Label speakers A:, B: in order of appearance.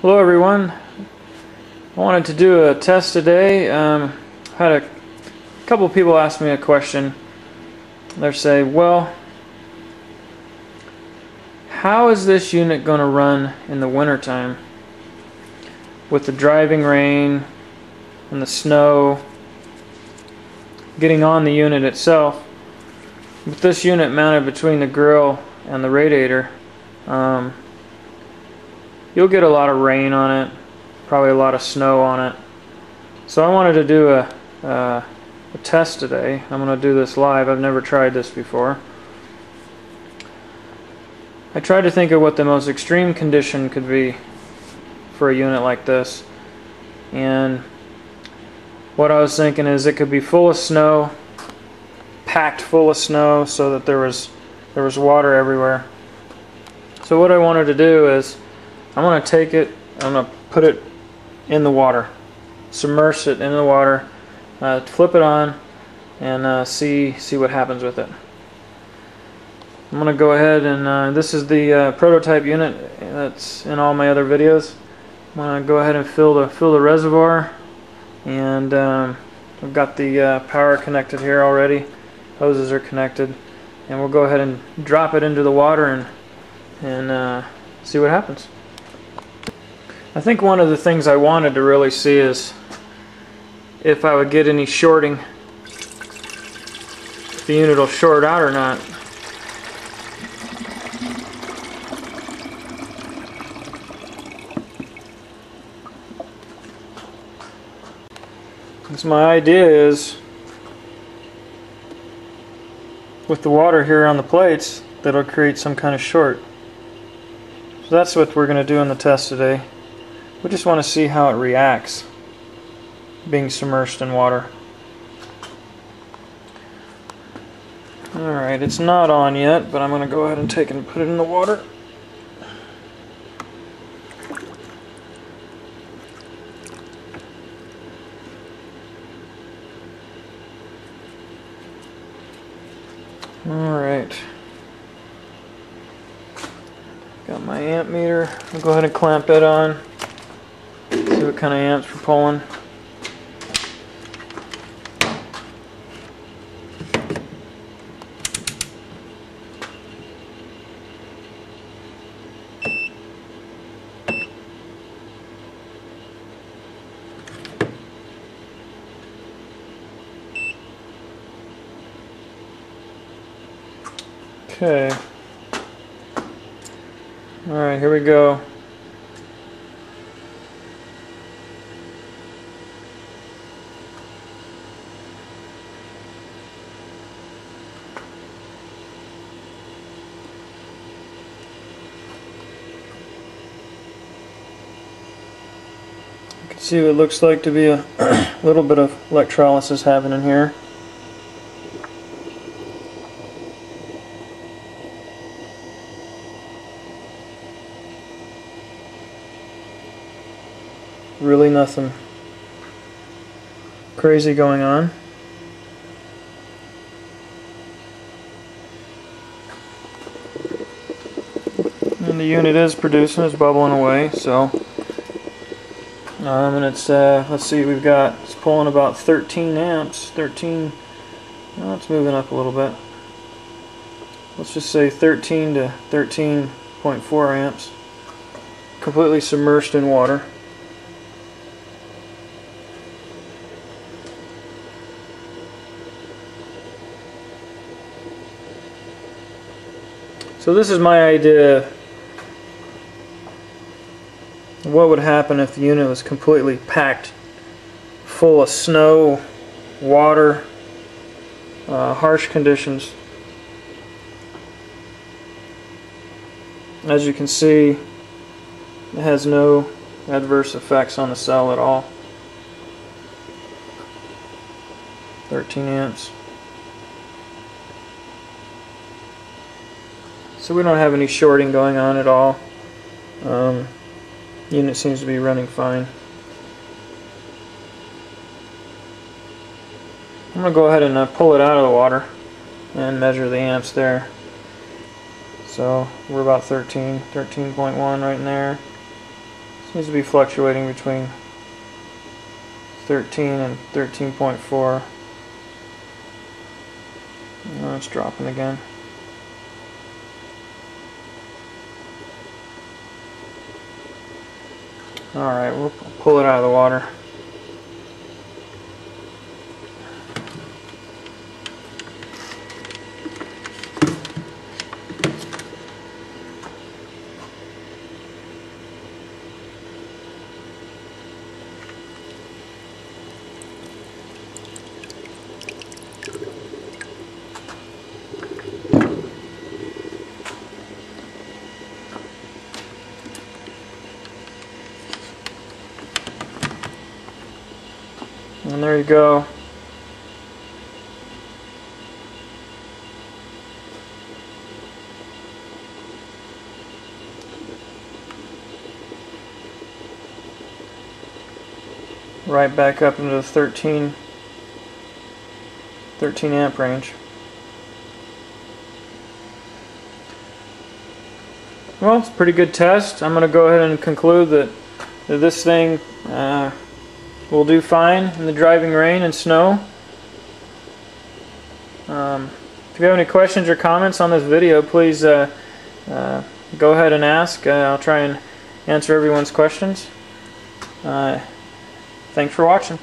A: Hello everyone. I wanted to do a test today. Um, had a couple people ask me a question. They say, well, how is this unit going to run in the wintertime with the driving rain and the snow getting on the unit itself? With this unit mounted between the grill and the radiator, um, you'll get a lot of rain on it, probably a lot of snow on it. So I wanted to do a, uh, a test today. I'm going to do this live. I've never tried this before. I tried to think of what the most extreme condition could be for a unit like this. And what I was thinking is it could be full of snow, packed full of snow so that there was there was water everywhere. So what I wanted to do is I'm going to take it, I'm going to put it in the water, submerge it in the water, uh, flip it on, and uh, see see what happens with it. I'm going to go ahead and uh, this is the uh, prototype unit that's in all my other videos. I'm going to go ahead and fill the fill the reservoir, and um, I've got the uh, power connected here already. Hoses are connected, and we'll go ahead and drop it into the water and and uh, see what happens. I think one of the things I wanted to really see is if I would get any shorting, if the unit will short out or not. Because my idea is with the water here on the plates that'll create some kind of short. So that's what we're going to do in the test today. We just want to see how it reacts being submerged in water. Alright, it's not on yet, but I'm going to go ahead and take and put it in the water. Alright. Got my amp meter. I'll go ahead and clamp it on. What kind of amps we're pulling. Okay. Alright, here we go. Can see what it looks like to be a little bit of electrolysis happening here. really nothing crazy going on. And the unit is producing, it's bubbling away, so um, and it's uh, let's see, we've got it's pulling about 13 amps, 13. Well, it's moving up a little bit. Let's just say 13 to 13.4 amps, completely submerged in water. So this is my idea what would happen if the unit was completely packed full of snow, water, uh, harsh conditions. As you can see, it has no adverse effects on the cell at all. 13 amps. So we don't have any shorting going on at all. Um, unit seems to be running fine. I'm going to go ahead and uh, pull it out of the water and measure the amps there. So we're about 13, 13.1 right in there. Seems to be fluctuating between 13 and 13.4. Oh, it's dropping again. Alright, we'll pull it out of the water. And there you go. Right back up into the 13, 13 amp range. Well, it's a pretty good test. I'm going to go ahead and conclude that, this thing uh, will do fine in the driving rain and snow. Um, if you have any questions or comments on this video, please uh, uh, go ahead and ask. Uh, I'll try and answer everyone's questions. Uh, thanks for watching.